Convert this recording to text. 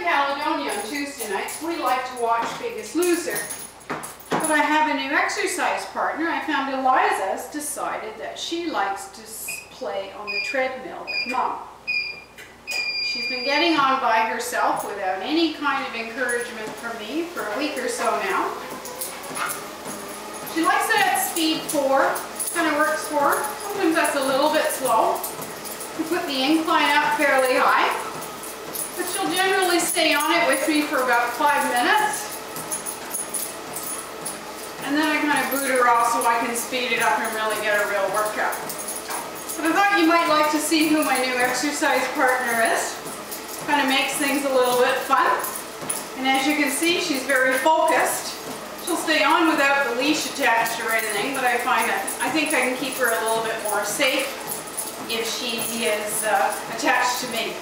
in Caledonia on Tuesday nights, we like to watch Biggest Loser. But I have a new exercise partner. I found Eliza's decided that she likes to play on the treadmill with Mom. She's been getting on by herself without any kind of encouragement from me for a week or so now. She likes it at speed 4, kind of works for her. Sometimes that's a little bit slow. We put the incline up fairly high, but she'll generally stay on it with me for about five minutes. And then I kind of boot her off so I can speed it up and really get a real workout. But I thought you might like to see who my new exercise partner is. Kind of makes things a little bit fun. And as you can see, she's very focused. She'll stay on without the leash attached or anything, but I find that I think I can keep her a little bit more safe if she is uh, attached to me.